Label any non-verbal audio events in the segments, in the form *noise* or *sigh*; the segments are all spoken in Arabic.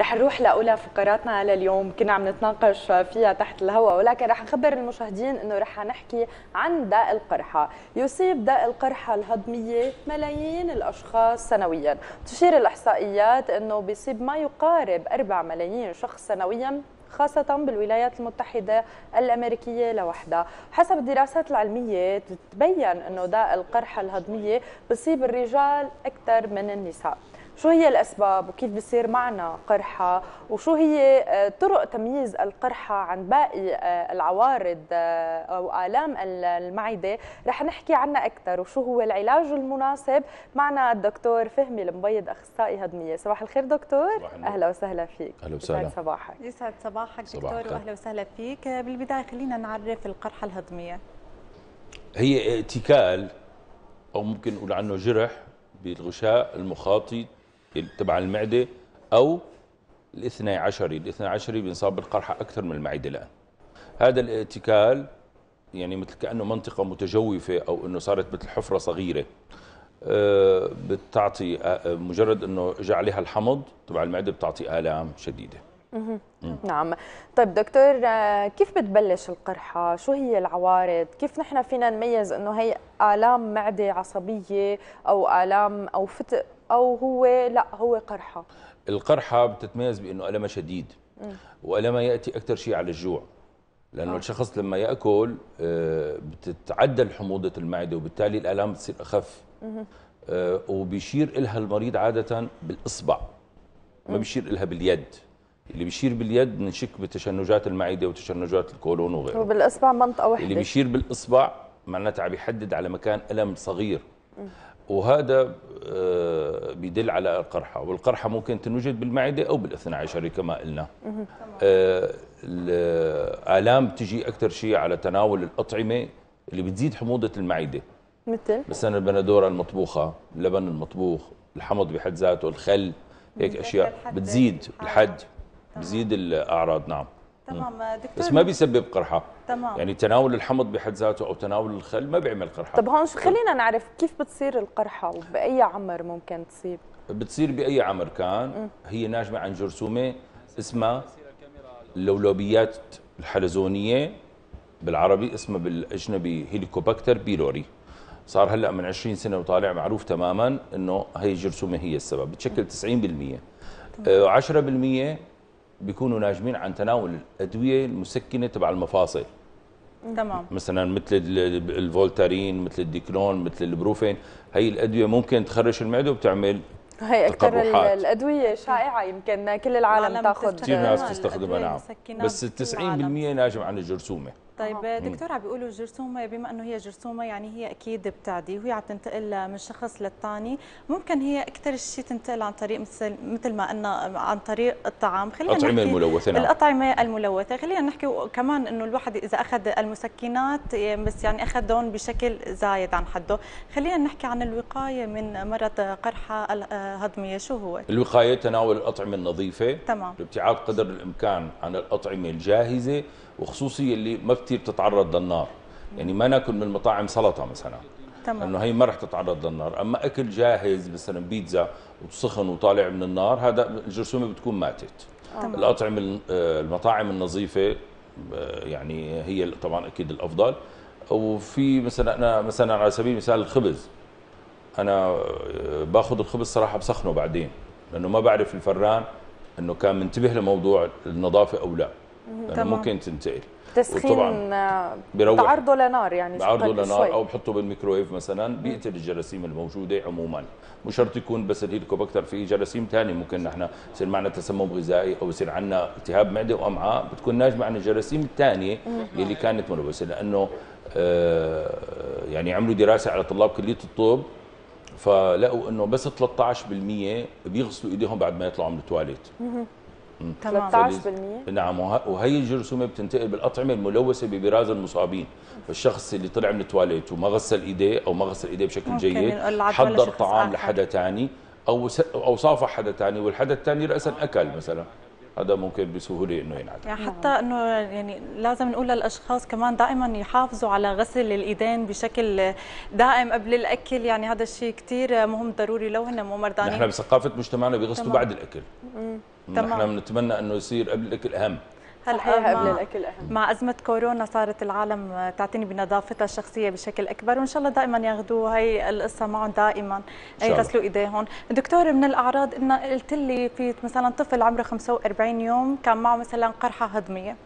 رح نروح لأولى فقراتنا لليوم. كنا عم نتناقش فيها تحت الهواء ولكن رح نخبر المشاهدين إنه رح نحكي عن داء القرحة. يصيب داء القرحة الهضمية ملايين الأشخاص سنويا. تشير الإحصائيات إنه بيصيب ما يقارب 4 ملايين شخص سنويا خاصة بالولايات المتحدة الأمريكية لوحدها. حسب الدراسات العلمية تبين أنه داء القرحة الهضمية بصيب الرجال أكثر من النساء. شو هي الأسباب؟ وكيف بصير معنا قرحة؟ وشو هي آه، طرق تمييز القرحة عن باقي آه، العوارض آه، أو آلام المعدة؟ رح نحكي عنها أكثر وشو هو العلاج المناسب؟ معنا الدكتور فهمي المبيض أخصائي هضمية. صباح الخير دكتور. أهلا وسهلا فيك. أهلا وسهلا. يسعد صباحك. يسعد صباحك دكتور وأهلا وسهلا فيك. بالبداية خلينا نعرف القرحة الهضمية. هي اتكال أو ممكن نقول عنه جرح بالغشاء المخاطي تبع المعدة أو الاثني عشري الاثني عشري بينصاب بالقرحة أكثر من المعدة الآن. هذا الاتكال يعني مثل كأنه منطقة متجوفة أو إنه صارت مثل حفرة صغيرة. آه، بتعطي آه، مجرد إنه اجى عليها الحمض تبع المعدة بتعطي آلام شديدة. نعم. طيب دكتور آه، كيف بتبلش القرحة؟ شو هي العوارض؟ كيف نحن فينا نميز إنه هي آلام معدة عصبية أو آلام أو فتق أو هو لا هو قرحة. القرحة بتتميز بإنه ألمها شديد وألمها يأتي أكثر شيء على الجوع لأنه آه. الشخص لما يأكل آه، بتتعدل حموضة المعدة وبالتالي الالام بتصير أخف آه وبيشير لها المريض عادة بالإصبع. ما بيشير لها باليد. اللي بيشير باليد بنشك بتشنجات المعدة وتشنجات الكولون وغيره. وبالإصبع منطقة واحدة. اللي بيشير بالإصبع معناتها عم يحدد على مكان ألم صغير. وهذا آه، بيدل على القرحة. والقرحة ممكن تنوجد بالمعدة أو بالاثنى عشري كما قلنا. آه، الآلام بتجي أكثر شيء على تناول الأطعمة اللي بتزيد حموضة المعدة. مثل؟ مثلا البندورة المطبوخة اللبن المطبوخ الحمض بحد ذاته الخل هيك أشياء بتزيد الحد بزيد الأعراض. نعم. تمام. دكتور بس ما بيسبب قرحة. تمام. يعني تناول الحمض بحد ذاته أو تناول الخل ما بيعمل قرحة. طب هون خلينا نعرف كيف بتصير القرحة وبأي عمر ممكن تصيب؟ بتصير بأي عمر كان. هي ناجمة عن جرثومة اسمها اللولوبيات الحلزونية بالعربي اسمها بالأجنبي هيليكوباكتر بيلوري صار هلأ من 20 سنة وطالع معروف تماما إنه هي الجرثومه هي السبب بتشكل 90% 10% بيكونوا ناجمين عن تناول الأدوية المسكنة تبع المفاصل. تمام. مثلا مثل الفولتارين مثل الديكلون مثل البروفين هي الأدوية ممكن تخرش المعدة وبتعمل هي أكثر الأدوية شائعة يمكن كل العالم تأخذ. كثير ناس تستخدمها نعم. بس 90% ناجم عن الجرثومة. طيب آه. دكتور عم بيقولوا الجرثومه بما إنه هي جرثومة يعني هي أكيد بتعدي وهي عم تنتقل من شخص للثاني ممكن هي أكثر شيء تنتقل عن طريق مثل مثل ما قلنا عن طريق الطعام. خلينا الأطعمة الملوثة نعم. الأطعمة الملوثة. خلينا نحكي كمان إنه الواحد إذا أخذ المسكنات بس يعني اخذهم بشكل زايد عن حده. خلينا نحكي عن الوقاية من مرض قرحه الهضمية. شو هو؟ الوقاية تناول الأطعمة النظيفة. تمام. الابتعاد قدر الإمكان عن الأطعمة الجاهزة. وخصوصي اللي ما كثير بتتعرض للنار. يعني ما ناكل من المطاعم سلطة مثلا. تمام. إنه هي ما رح تتعرض للنار. أما أكل جاهز مثلا بيتزا وسخن وطالع من النار هذا الجرثومة بتكون ماتت. تمام. الأطعمة آه، المطاعم النظيفة آه، يعني هي طبعا أكيد الأفضل. وفي مثلا أنا مثلا على سبيل المثال الخبز. أنا آه، باخذ الخبز صراحة بسخنه بعدين لأنه ما بعرف الفران إنه كان منتبه لموضوع النظافة أو لا. لأنه ممكن تنتقل. تسخين تعرضه لنار يعني بعرضه لنار أو بحطه بالميكرويف مثلا بيقتل الجراثيم الموجودة عموما. مش شرط يكون بس ال Helicobacter في جراثيم ثانية ممكن نحن يصير معنا تسمم غذائي أو يصير عندنا التهاب معدة وأمعاء. بتكون ناجمة عن الجراثيم الثانية اللي كانت ملوثه لأنه آه يعني عملوا دراسة على طلاب كلية الطب فلقوا إنه بس 13% بيغسلوا إيديهم بعد ما يطلعوا من التواليت. 13% نعم وهي الجرثومه بتنتقل بالاطعمه الملوثة ببراز المصابين. فالشخص اللي طلع من التواليت وما غسل إيديه أو ما غسل إيديه بشكل جيد حضر طعام لحدا ثاني أو أو صافح حدا ثاني والحدا الثاني راسا أكل مثلا. هذا ممكن بسهولة إنه ينعدل يعني حتى إنه يعني لازم نقول للأشخاص كمان دائما يحافظوا على غسل الإيدين بشكل دائم قبل الأكل. يعني هذا الشيء كثير مهم ضروري لو هن مو مرضانين نحن بثقافة مجتمعنا بيغسلوا بعد الأكل. نحن بنتمنى إنه يصير قبل الأكل أهم. صحيح قبل الأكل أهم. مع أزمة كورونا صارت العالم تعتني بنظافتها الشخصية بشكل أكبر وإن شاء الله دائما ياخذوا هي القصة معهم دائما. يغسلوا إيديهم. دكتور من الأعراض إن قلت لي في مثلا طفل عمره 45 يوم كان معه مثلا قرحة هضمية.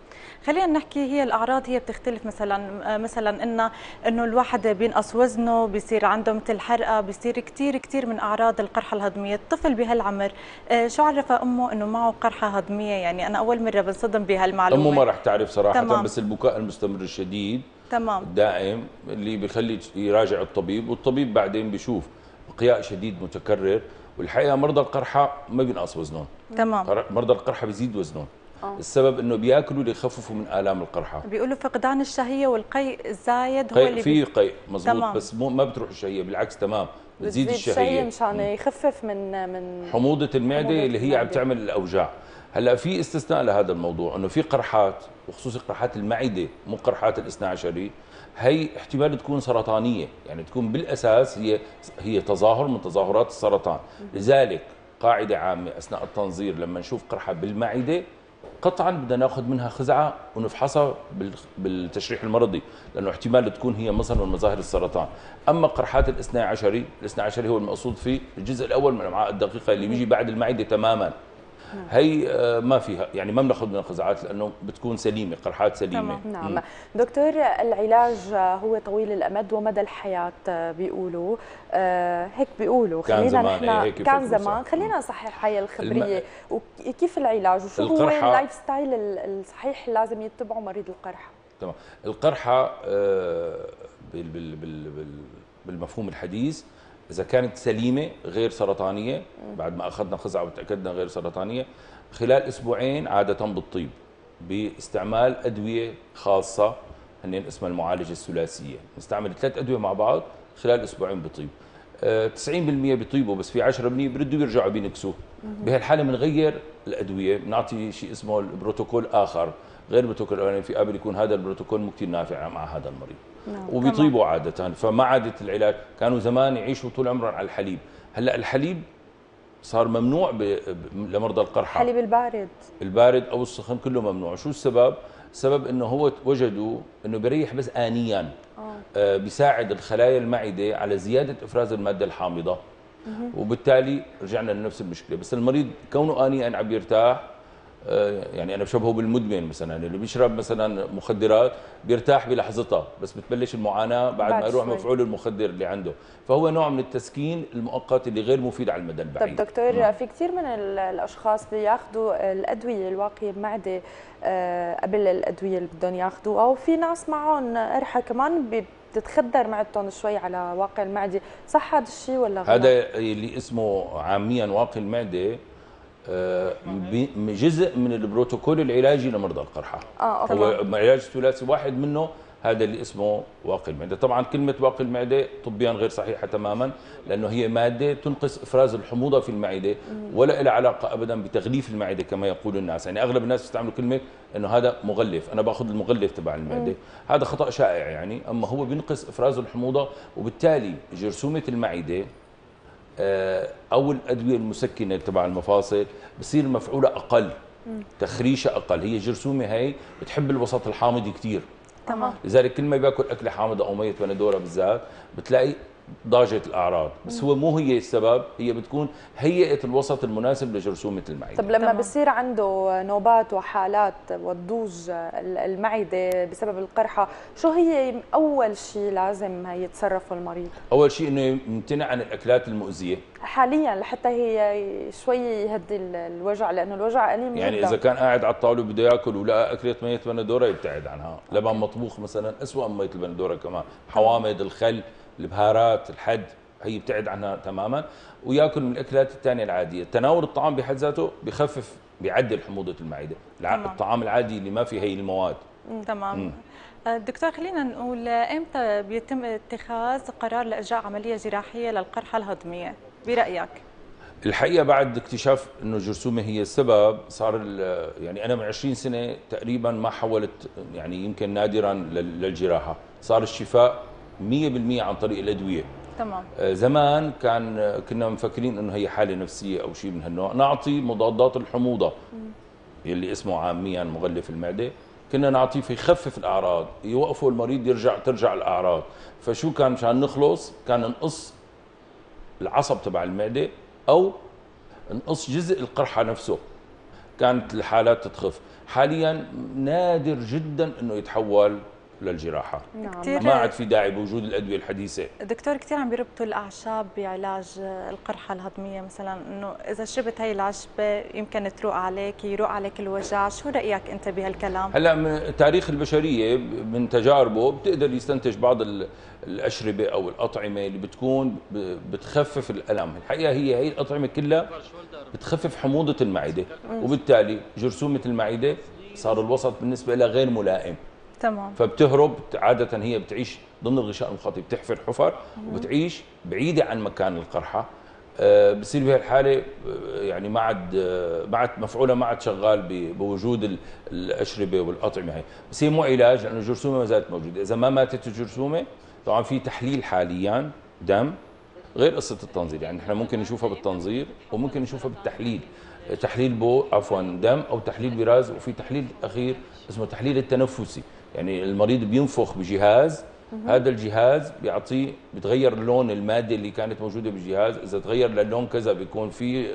خلينا نحكي هي الأعراض هي بتختلف مثلا مثلا ان إنه الواحد بينقص وزنه بيصير عنده مثل حرقة بيصير كثير كثير من أعراض القرحة الهضمية. الطفل بهالعمر آه، شو عرف أمه إنه معه قرحة هضمية؟ يعني أنا أول مرة بنصدم بهالمعلومة. أمه ما راح تعرف صراحة تمام. بس البكاء المستمر الشديد تمام. الدائم اللي بيخلي يراجع الطبيب والطبيب بعدين بيشوف بقياء شديد متكرر والحقيقة مرضى القرحة ما بينقص وزنهم. تمام. مرضى القرحة بيزيد وزنهم. أوه. السبب إنه بيأكلوا ليخففوا من آلام القرحة. بيقولوا فقدان الشهية والقيء الزايد هو اللي في قيء مزبوط بس مو ما بتروح الشهية بالعكس تمام بتزيد الشهية. مشان يخفف من من حموضة المعدة حموضة اللي هي عم تعمل الأوجاع. هلأ في استثناء لهذا الموضوع إنه في قرحات وخصوصي قرحات المعدة مو قرحات الاثنى عشري هي احتمال تكون سرطانية. يعني تكون بالأساس هي هي تظاهر من تظاهرات السرطان. لذلك قاعدة عامة أثناء التنظير لما نشوف قرحة بالمعدة قطعا بدنا ناخذ منها خزعة ونفحصها بالتشريح المرضي لأنه احتمال تكون هي مظهر من مظاهر السرطان. أما قرحات الاثنى عشري الاثنى عشري هو المقصود فيه الجزء الأول من الامعاء الدقيقة اللي بيجي بعد المعدة تماما. نعم. هي آه، ما فيها يعني ما بناخذ من الخزعات لأنه بتكون سليمة قرحات سليمة. تمام. نعم. دكتور العلاج هو طويل الأمد ومدى الحياة آه، بيقولوا. آه هيك بيقولوا. خلينا نحن هيك كان زمان. خلينا نصحح هاي الخبرية. الم... وكيف العلاج؟ وشو هو ال life style الصحيح اللي لازم يتبعه مريض القرحة؟ تمام. القرحة آه بال بال بال بالمفهوم الحديث إذا كانت سليمة غير سرطانية بعد ما أخذنا خزعة وتأكدنا غير سرطانية خلال أسبوعين عادة بالطيب باستعمال أدوية خاصة هن اسمها المعالجة الثلاثية. نستعمل ثلاث أدوية مع بعض خلال أسبوعين بطيب 90% آه، بيطيبوا بس في 10% بيردوا بيرجعوا بينكسوا بهالحالة بنغير الأدوية بنعطي شيء اسمه البروتوكول آخر. غير البروتوكول الاولاني في قبل يكون هذا البروتوكول مو كثير نافع مع هذا المريض. نعم. وبيطيبوا عادة. فما عادة العلاج كانوا زمان يعيشوا طول عمرهم على الحليب. هلأ الحليب صار ممنوع ب... لمرضى القرحة. الحليب البارد. البارد أو السخن كله ممنوع. شو السبب؟ السبب إنه هو وجدوا إنه بيريح بس انيا. آه. آه بيساعد الخلايا المعدة على زيادة إفراز المادة الحامضة. وبالتالي رجعنا لنفس المشكلة. بس المريض كونه انيا عم يرتاح آه، يعني أنا بشبهه بالمدمن مثلا اللي بيشرب مثلا مخدرات بيرتاح بلحظتها بس بتبلش المعاناة بعد, بعد ما يروح مفعول المخدر اللي عنده. فهو نوع من التسكين المؤقت اللي غير مفيد على المدى البعيد. طب دكتور مم. في كثير من الأشخاص بياخذوا الأدوية الواقية بمعدة آه، قبل الأدوية اللي بدهم ياخذوها أو في ناس معهم قرحة كمان بتتخدر معدتهم شوي على واقع المعدة. صح هذا الشيء ولا غلط؟ هذا اللي اسمه عاميا واقي المعدة آه، جزء من البروتوكول العلاجي لمرضى القرحة. آه. هو علاج ثلاثي واحد منه هذا اللي اسمه واقي المعدة. طبعا كلمة واقي المعدة طبيا غير صحيحة تماما لأنه هي مادة تنقص إفراز الحموضة في المعدة ولا لها علاقة ابدا بتغليف المعدة كما يقول الناس. يعني أغلب الناس يستعملوا كلمة إنه هذا مغلف أنا باخذ المغلف تبع المعدة. هذا خطأ شائع يعني أما هو بينقص إفراز الحموضة وبالتالي جرثومة المعدة آه، أو الادويه المسكنة تبع المفاصل بصير المفعوله أقل تخريشة أقل هي جرثومة هي بتحب الوسط الحامض كثير تمام. لذلك كل ما بياكل أكلة حامضة أو مية بندوره بالذات بتلاقي ضاجت الأعراض. بس هو مو هي السبب هي بتكون هيئة الوسط المناسب لجرثومة المعدة. طب لما بصير عنده نوبات وحالات والضوج المعدة بسبب القرحة شو هي أول شيء لازم يتصرفوا المريض؟ أول شيء إنه يمتنع عن الأكلات المؤذية. حاليا لحتى هي شوي يهدي الوجع لأنه الوجع أليم يعني جدا. إذا كان قاعد على الطاولة بده يأكل ولقى اكله ميه بندورة يبتعد عنها. لبن مطبوخ مثلا اسوء من مية البندورة كمان. حوامض الخل البهارات الحد هي يبتعد عنها تماما. ويأكل من الأكلات الثانية العادية. تناول الطعام بحد ذاته بخفف بيعدل حموضة المعدة. تمام. الطعام العادي اللي ما فيه هي المواد. تمام. أه، دكتور خلينا نقول إمتى بيتم اتخاذ قرار لإجراء عملية جراحية للقرحة الهضمية؟ برأيك؟ الحقيقة بعد اكتشاف إنه الجرثومه هي السبب صار يعني أنا من 20 سنة تقريبا ما حولت يعني يمكن نادرا للجراحة. صار الشفاء 100% عن طريق الأدوية. تمام. آه، زمان كان كنا مفكرين إنه هي حالة نفسية أو شيء من هالنوع. نعطي مضادات الحموضة يلي اسمه عاميا مغلف المعدة. كنا نعطيه فيخفف الأعراض يوقفوا المريض يرجع ترجع الأعراض. فشو كان؟ مشان نخلص كان نقص العصب تبع المعدة أو نقص جزء القرحة نفسه. كانت الحالات تتخف. حاليا نادر جدا إنه يتحول للجراحة. نعم. كتير. ما عاد في داعي بوجود الأدوية الحديثة. دكتور كثير عم بيربطوا الأعشاب بعلاج القرحة الهضمية مثلا إنه إذا شربت هي العشبة يمكن تروق عليك يروق عليك الوجع. شو رأيك أنت بهالكلام؟ هلا من تاريخ البشرية من تجاربه بتقدر يستنتج بعض الأشربة أو الأطعمة اللي بتكون بتخفف الألم. الحقيقة هي هي الأطعمة كلها بتخفف حموضة المعدة. وبالتالي جرثومة المعدة صار الوسط بالنسبة لها غير ملائم. تمام. فبتهرب عادة هي بتعيش ضمن الغشاء المخاطي بتحفر حفر وبتعيش بعيدة عن مكان القرحة. آه، بصير بهالحاله آه، يعني ما عاد آه، ما عاد مفعولها ما عاد شغال بوجود الأشربة والأطعمة هي بس هي مو علاج لأنه الجرثومة ما زالت موجودة. إذا ما ماتت الجرثومة طبعا في تحليل حاليا دم غير قصة التنظير. يعني إحنا ممكن نشوفها بالتنظير وممكن نشوفها بالتحليل. تحليل بو عفوا دم أو تحليل براز وفي تحليل أخير اسمه تحليل التنفسي. يعني المريض بينفخ بجهاز هذا الجهاز بيعطيه بتغير لون المادة اللي كانت موجودة بالجهاز إذا تغير للون كذا بيكون في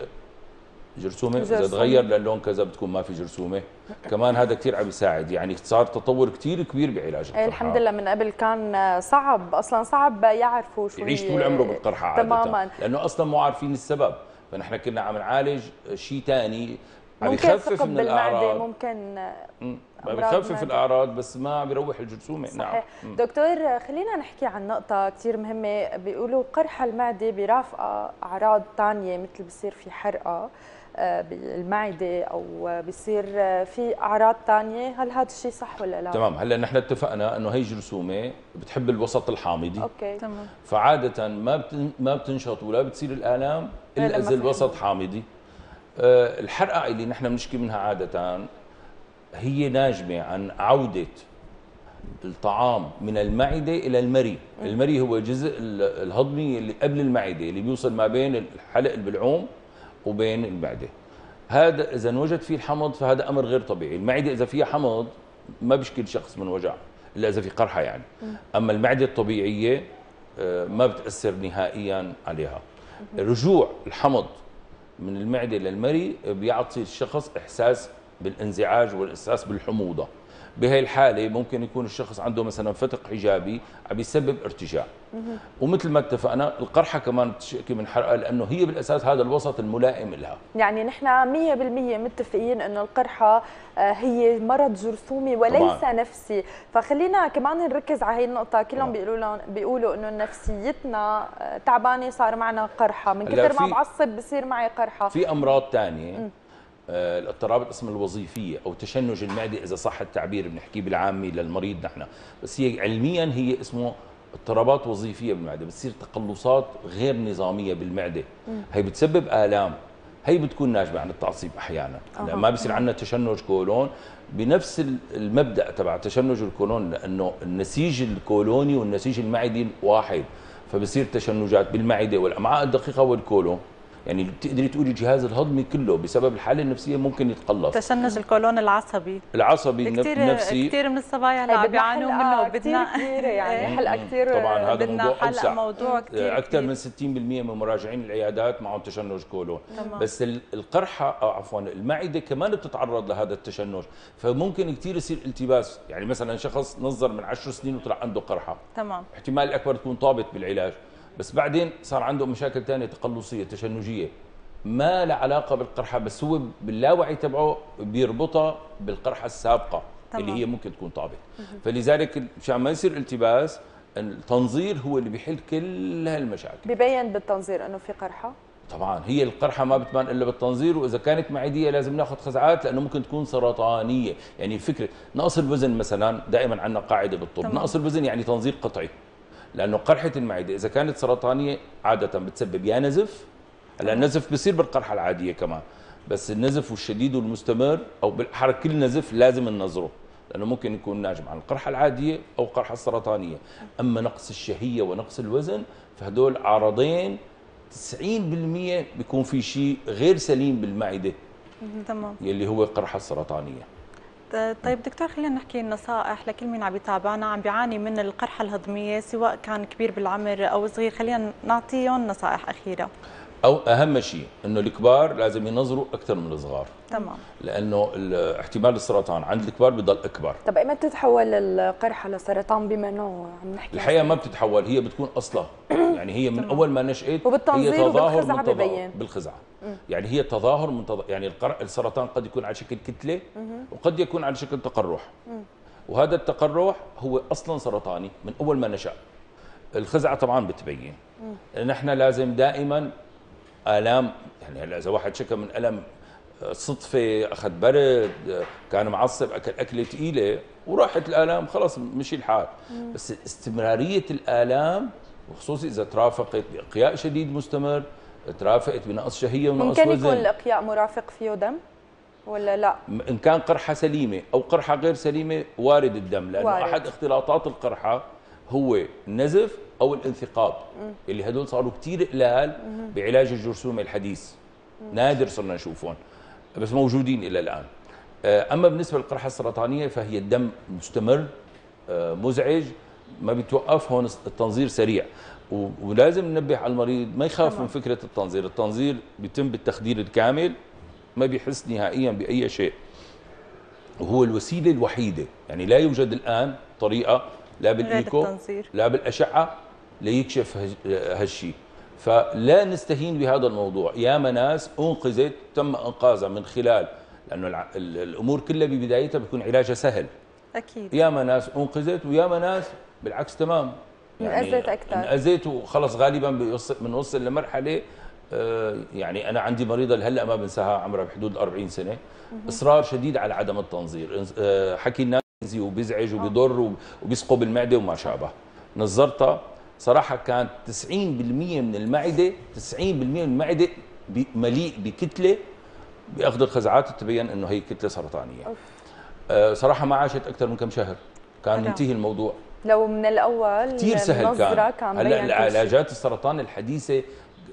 جرثومة إذا تغير للون كذا بتكون ما في جرثومة. كمان هذا كثير عم يساعد يعني صار تطور كثير كبير بعلاج القرحة. الحمد لله من قبل كان صعب أصلا صعب يعرفوا شو يعيش طول عمره بالقرحة عادة. تماما. لأنه أصلا مو عارفين السبب. فنحن كنا عم نعالج شيء ثاني عم يخفف من الأعراض. ممكن بخفف الأعراض بس ما بيروح الجرثومة. نعم. دكتور خلينا نحكي عن نقطة كثير مهمة. بيقولوا قرح المعدة بيرافقه أعراض ثانية مثل بصير في حرقة آه، بالمعدة أو بصير في أعراض ثانية هل هذا الشيء صح ولا لا؟ تمام. هلأ نحن اتفقنا إنه هي جرثومة بتحب الوسط الحامضي. أوكي. تمام. فعادة ما ما بتنشط ولا بتصير الآلام إلا إذا الوسط حامضي. الحرقة اللي نحن بنشكي منها عادة هي ناجمة عن عودة الطعام من المعدة إلى المري، المري هو الجزء الهضمي اللي قبل المعدة اللي بيوصل ما بين الحلق البلعوم وبين المعدة. هذا إذا وجد فيه الحمض فهذا أمر غير طبيعي، المعدة إذا فيها حمض ما بيشكل شخص من وجع إلا إذا في قرحة يعني. أما المعدة الطبيعية آه، ما بتأثر نهائيا عليها. رجوع الحمض من المعدة للمري بيعطي الشخص إحساس بالانزعاج والإحساس بالحموضة. بهي الحالة ممكن يكون الشخص عنده مثلا فتق حجابي عم يسبب ارتجاع. ومثل ما اتفقنا القرحة كمان بتشكي من حرقة لأنه هي بالأساس هذا الوسط الملائم لها. يعني نحن 100% متفقين أنه القرحة آه، هي مرض جرثومي وليس طبعا. نفسي. فخلينا كمان نركز على هي النقطة. كلهم بيقولوا بيقولوا أنه نفسيتنا آه، تعبانة صار معنا قرحة. من كثر ما بعصب بصير معي قرحة. في أمراض ثانية آه، الاضطراب الاسم الوظيفية أو تشنج المعدة إذا صح التعبير بنحكيه بالعامي للمريض نحن. بس هي علميا هي اسمه اضطرابات وظيفية بالمعدة بتصير تقلصات غير نظامية بالمعدة. هي بتسبب آلام هي بتكون ناجمة عن التعصيب أحيانا. أه. ما بصير عندنا تشنج كولون. بنفس المبدأ تبع تشنج الكولون لأنه النسيج الكولوني والنسيج المعدي واحد فبصير تشنجات بالمعدة والأمعاء الدقيقة والكولون. يعني بتقدري تقولي الجهاز الهضمي كله بسبب الحالة النفسية ممكن يتقلص. تشنج الكولون العصبي. العصبي النفسي. كثير من الصبايا هلا عم بيعانوا منه بدنا كثير يعني حلقة كثير طبعا هذا موضوع أوسع. موضوع كثير أكثر من 60% من مراجعين العيادات معهم تشنج كولون تمام. بس القرحة أو عفوا المعدة كمان بتتعرض لهذا التشنج. فممكن كثير يصير التباس. يعني مثلا شخص نظر من 10 سنين وطلع عنده قرحة. تمام. احتمال الاكبر تكون طابت بالعلاج. بس بعدين صار عنده مشاكل ثانية تقلصية تشنجية. ما له علاقة بالقرحة بس هو باللاوعي تبعه بيربطها بالقرحة السابقة طبعا. اللي هي ممكن تكون طابة. فلذلك مشان ما يصير التباس التنظير هو اللي بيحل كل هالمشاكل. ببين بالتنظير إنه في قرحة؟ طبعا هي القرحة ما بتبان إلا بالتنظير وإذا كانت معدية لازم ناخذ خزعات لأنه ممكن تكون سرطانية. يعني فكرة نقص الوزن مثلا دائما عندنا قاعدة بالطب. طبعا. نقص الوزن يعني تنظير قطعي. لأنه قرحة المعدة إذا كانت سرطانية عادة بتسبب يا نزف هلا النزف بصير بالقرحة العادية كمان. بس النزف والشديد والمستمر أو بالاحرى كل نزف لازم ننظره لأنه ممكن يكون ناجم عن القرحة العادية أو القرحه السرطانية. أما نقص الشهية ونقص الوزن فهدول عرضين 90% بيكون في شيء غير سليم بالمعدة. تمام. يلي هو القرحه السرطانية. طيب دكتور خلينا نحكي نصائح لكل مين عم يتابعنا عم بيعاني من القرحة الهضمية سواء كان كبير بالعمر أو صغير. خلينا نعطيهم نصائح أخيرة. أو أهم شيء إنه الكبار لازم ينظروا أكثر من الصغار. تمام. لأنه احتمال السرطان عند الكبار بضل أكبر. طب إيمتى تتحول القرحة لسرطان؟ بما إنه عم نحكي الحقيقة ما بتتحول هي بتكون أصلا *clears throat* يعني هي من أول ما نشأت وبالتنظير هي تظاهر من تظاهر بالخزعة. يعني هي تظاهر من تظاهر يعني السرطان قد يكون على شكل كتلة وقد يكون على شكل تقرح. وهذا التقرح هو أصلا سرطاني من أول ما نشأ. الخزعة طبعا بتبين. نحن لازم دائما آلام يعني هلا إذا واحد شكى من ألم صدفة أخذ برد كان معصب أكل أكلة ثقيله وراحت الآلام خلص مشي الحال. بس استمرارية الآلام وخصوصي إذا ترافقت بإقياء شديد مستمر ترافقت بنقص شهية ونقص ممكن وزن. يكون الإقياء مرافق فيه دم ولا لا؟ إن كان قرحة سليمة أو قرحة غير سليمة وارد الدم لأنه وارد. أحد اختلاطات القرحة هو النزف أو الانثقاب. اللي هدول صاروا كثير قلال بعلاج الجرثومة الحديث. نادر صرنا نشوفهم بس موجودين إلى الآن. آه، أما بالنسبة للقرحة السرطانية فهي الدم مستمر آه، مزعج ما بيتوقف هون التنظير سريع. ولازم ننبه على المريض ما يخاف من فكرة التنظير. التنظير بيتم بالتخدير الكامل ما بيحس نهائيا بأي شيء. وهو الوسيلة الوحيدة. يعني لا يوجد الآن طريقة لا بالإيكو لا بالأشعة ليكشف هالشيء فلا نستهين بهذا الموضوع. ياما ناس أنقذت تم أنقاذها من خلال لأنه الأمور كلها ببدايتها بيكون علاجها سهل. أكيد. ياما ناس أنقذت وياما ناس بالعكس تمام. يعني انأذيت أكثر. انأذيت وخلص غالبا بنوصل لمرحلة آه، يعني أنا عندي مريضة هلا ما بنساها عمرها بحدود 40 سنة. إصرار شديد على عدم التنظير. آه، حكي الناس وبيزعج وبيضر وبيسقوا بالمعدة وما شابه. نظرتها صراحة كانت 90% من المعدة 90% من المعدة مليء بكتلة بأخذ الخزعات تبين إنه هي كتلة سرطانية. صراحة ما عاشت أكثر من كم شهر. كان منتهي الموضوع. لو من الأول كثير سهل كان, هلا العلاجات السرطان الحديثة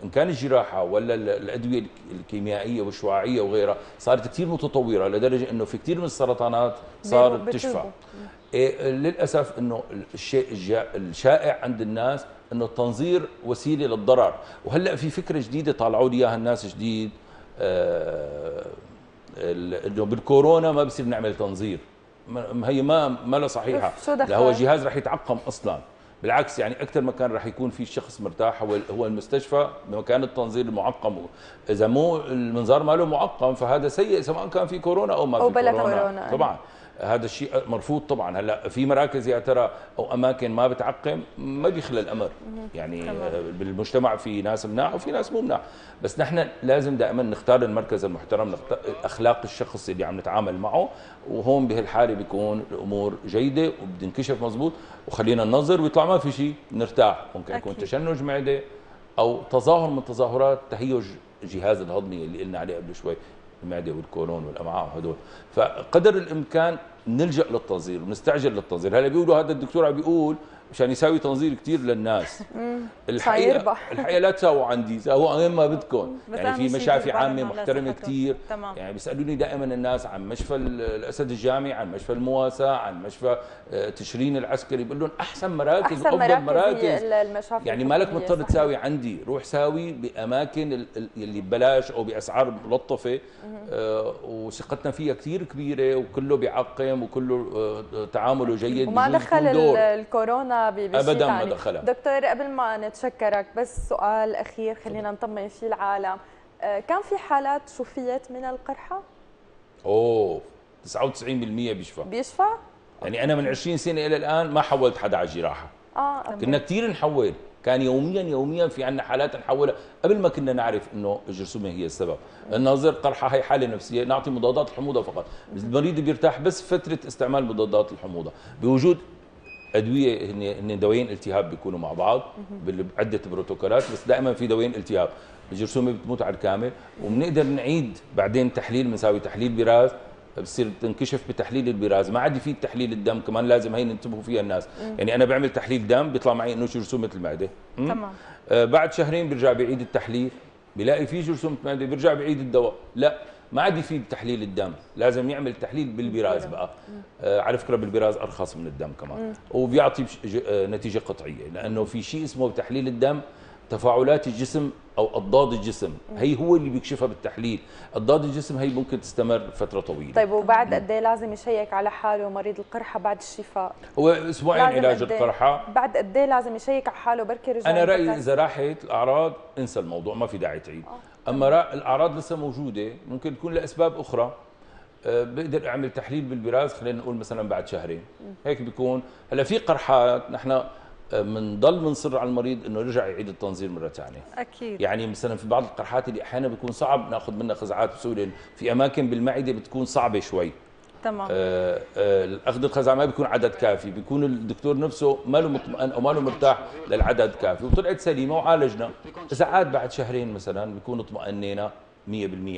إن كان الجراحة ولا الأدوية الكيميائية والشعاعية وغيرها صارت كثير متطورة لدرجة إنه في كثير من السرطانات صارت تشفى. إيه للأسف إنه الشيء الشائع عند الناس إنه التنظير وسيلة للضرر. وهلأ في فكرة جديدة طالعوا لي إياها الناس جديد آه إنه بالكورونا ما بصير نعمل تنظير. هي ما ما لا صحيحة. لا هو جهاز رح يتعقم أصلا. بالعكس يعني أكثر مكان راح يكون في شخص مرتاح هو هو المستشفى بمكان التنظير المعقم. إذا مو المنظار ماله معقم فهذا سيء سواء كان في كورونا أو ما أو في كورونا, كورونا. طبعا. هذا الشيء مرفوض طبعا. هلأ في مراكز يا ترى أو أماكن ما بتعقم؟ ما بيخلى الأمر. يعني بالمجتمع في ناس مناح وفي ناس مو مناح. بس نحن لازم دائما نختار المركز المحترم نختار أخلاق الشخص اللي عم نتعامل معه. وهون بهالحالة بيكون الأمور جيدة وبتنكشف مزبوط. وخلينا ننظر ويطلع ما في شيء نرتاح. ممكن يكون تشنج معدة أو تظاهر من تظاهرات تهيج الجهاز الهضمي اللي قلنا عليه قبل شوي. المعدة والكولون والأمعاء وهدول فقدر الإمكان نلجأ للتنظير ونستعجل للتنظير. هلا بيقولوا هذا الدكتور عم بيقول مشان يساوي تنظير كثير للناس. الحقيقة الحقيقة لا تساووا عندي ساووا وين ما بدكم. يعني في مشافي عامة محترمة كثير يعني بيسألوني دائما الناس عن مشفى الأسد الجامعي عن مشفى المواساة عن مشفى آه، تشرين العسكري. بقول لهم أحسن مراكز أحسن مراكز, مراكز. يعني مالك مضطر تساوي عندي روح ساوي بأماكن اللي ببلاش أو بأسعار ملطفة. آه وثقتنا فيها كثير كبيرة وكله بيعقم وكله آه تعامله جيد وما دخل الكورونا ابدا ما دخلها. دكتور قبل ما نتشكرك بس سؤال أخير خلينا نطمن فيه العالم. آه، كان في حالات شفيت من القرحة؟ أوه 99% بيشفى. بيشفى؟ يعني أنا من 20 سنة إلى الآن ما حولت حدا على الجراحة. آه كنا كثير نحول. كان يوميا يوميا في عندنا حالات نحولها. قبل ما كنا نعرف إنه الجرثومة هي السبب. الناظر قرحة هي حالة نفسية نعطي مضادات الحموضة فقط. المريض بيرتاح بس فترة استعمال مضادات الحموضة. بوجود أدوية هن هن دوايين التهاب بيكونوا مع بعض بعدة بروتوكولات بس دائما في دوايين التهاب. الجرثومة بتموت على الكامل وبنقدر نعيد بعدين تحليل بنساوي تحليل براز بصير تنكشف بتحليل البراز. ما عاد يفيد تحليل الدم كمان لازم هي ننتبهوا فيها الناس. مم. يعني أنا بعمل تحليل دم بيطلع معي إنه جرثومة المعدة. تمام. آه بعد شهرين بيرجع بيعيد التحليل بيلاقي في جرثومة معده بيرجع بيعيد الدواء. لا ما عاد يفيد تحليل الدم لازم يعمل تحليل بالبراز بقى. آه على فكرة بالبراز أرخص من الدم كمان. وبيعطي آه نتيجة قطعية لأنه في شيء اسمه تحليل الدم تفاعلات الجسم أو أضداد الجسم. هي هو اللي بيكشفها بالتحليل. أضداد الجسم هي ممكن تستمر فترة طويلة. طيب وبعد قد إيه لازم يشيك على حاله مريض القرحة بعد الشفاء؟ هو أسبوعين علاج إيه؟ القرحة. بعد قد إيه لازم يشيك على حاله بركي رجع أنا رأيي إذا راحت الأعراض انسى الموضوع ما في داعي تعيد. آه. أما الأعراض لسه موجودة ممكن تكون لأسباب أخرى. أه بقدر أعمل تحليل بالبراز خلينا نقول مثلا بعد شهرين. هيك بيكون. هلأ في قرحات نحن بنضل بنصر على المريض إنه يرجع يعيد التنظير مرة ثانية أكيد. يعني مثلا في بعض القرحات اللي أحيانا بيكون صعب نأخذ منها خزعات بسهوله في أماكن بالمعدة بتكون صعبة شوي. تمام. آه آه اخذ الخزعه ما بيكون عدد كافي بيكون الدكتور نفسه ما له مطمئن أو ما له مرتاح للعدد كافي. وطلعت سليمة وعالجنا. إذا عاد بعد شهرين مثلا بيكون اطمئنينا 100%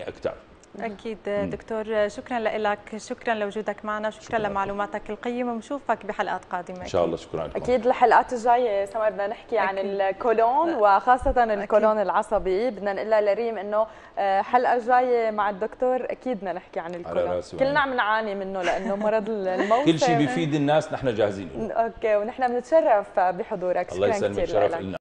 أكثر أكيد دكتور شكرا لك شكرا لوجودك معنا شكرا, شكرا لمعلوماتك القيمة ونشوفك بحلقات قادمة. إن شاء الله شكرا لكم. أكيد الحلقات الجاية سمر بدنا نحكي عن الكولون وخاصة الكولون أكيد. العصبي بدنا نقول لريم إنه الحلقة الجايه مع الدكتور أكيد بدنا نحكي عن الكولون. كلنا عم نعاني منه لأنه مرض *laughs* الموت كل شيء بيفيد الناس نحن جاهزين. okay ونحن بنتشرف بحضورك. الله يسلمك شرف لنا